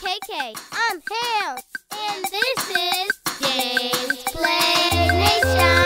KK. I'm Ham. And this is James Play Nation.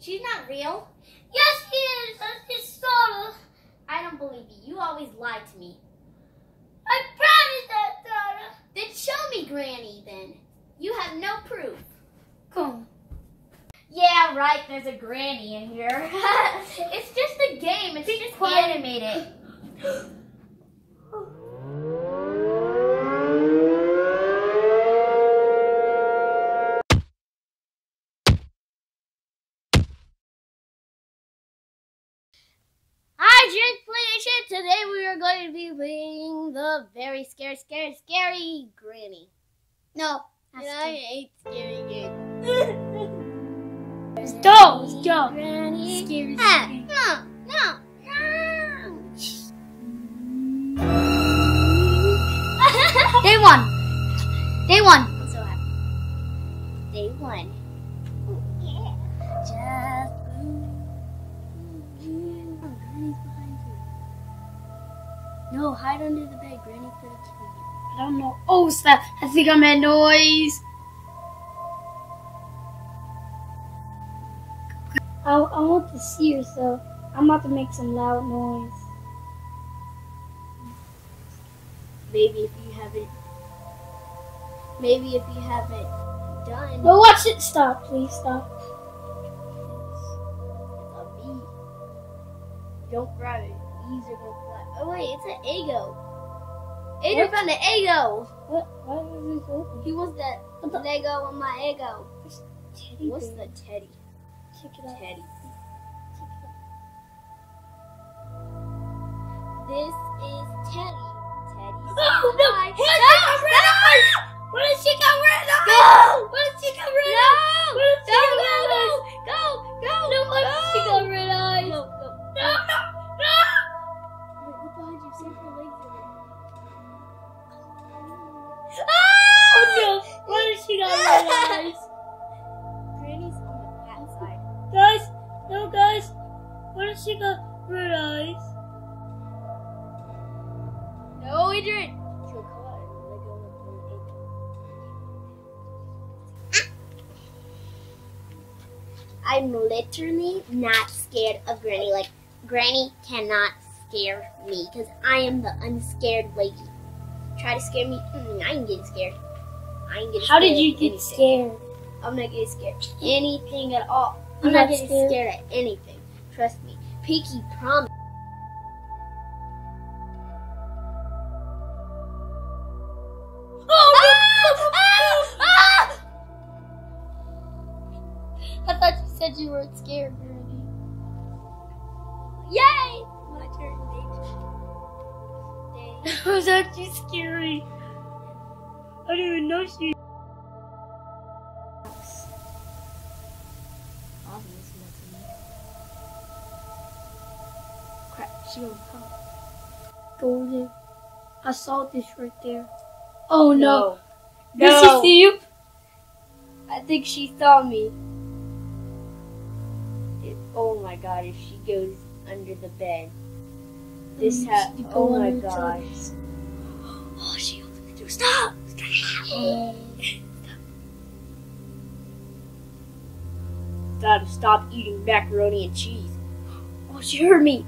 She's not real. Yes, she is. That's sort of. I don't believe you. You always lie to me. I promise that, Donna. Then show me Granny then. You have no proof. Come. Yeah, right. There's a granny in here. it's just a game. It's just quiet. animated. we are going to be playing the very scary, scary, scary granny. No, That's I hate scary games. Let's go. Let's go. Granny. Scary, Ah, scary. no, no, no. Day one. Day one. No, hide under the bed. Granny could have killed you. I don't know. Oh, stop. I think I made noise. I, I want to see her, so I'm about to make some loud noise. Maybe if you haven't. Maybe if you haven't done. No, watch it. Stop, please stop. It's a bee. Don't grab it. Bees are gonna fly. Oh wait, it's an ego. Adrian found an ego. What? Why is this open? He wants that the- Lego on my ego. Teddy What's the teddy? Check it out. Teddy. Check it out. This is Teddy. Teddy. Oh, no. What she got red eyes? What she got red eyes? She got red eyes? No, Adrian. She'll call out and Lego with her I'm literally not scared of Granny. Like, Granny cannot scare me because I am the unscared lady. Try to scare me, I ain't getting scared. I ain't getting How scared did you get anything. scared? I'm not getting scared anything at all. You I'm not got getting scared? scared at anything. Pinky promise. Oh Ah! Ah! I thought you said you weren't scared, Granny. Yay! My turn, bitch. That was actually scary. I didn't even know she. Crap, she gonna come. Golden. I saw this right there. Oh no. No. Did she see you? I think she saw me. It- oh my god, if she goes under the bed. This ha- she go oh my gosh. Oh, she opened the door. Stop! Stop! Gotta stop eating macaroni and cheese. Oh, she heard me.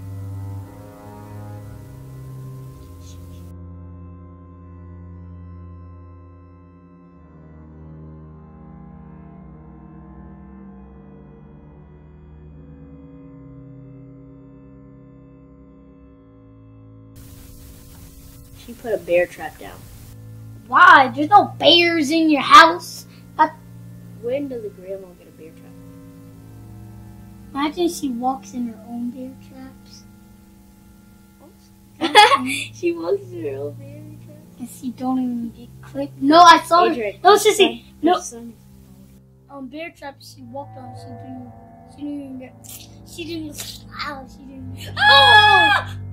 She put a bear trap down. Why? There's no bears in your house. But when does a grandma get a bear trap? Imagine she walks in her own bear traps. she walks in her own bear trap. and she don't even get clipped. No, I saw her. No, sissy. No. Um, bear traps. She walked on. She didn't. She didn't even get. She didn't. Ow, she didn't. Ah! Hey,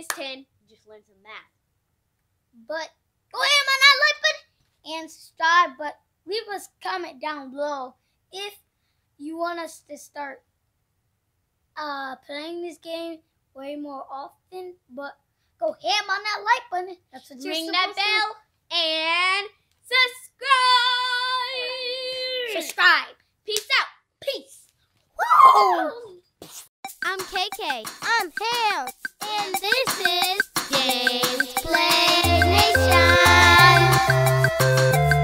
5 is 10. Just learn some math. But go ahead, man. I like button and subscribe. But leave us a comment down below if you want us to start uh playing this game way more often. But go ham on that like button. That's what you're Ring that supposed to bell and subscribe. Subscribe. Peace out. Peace. Woo! I'm KK. I'm Ham. thank you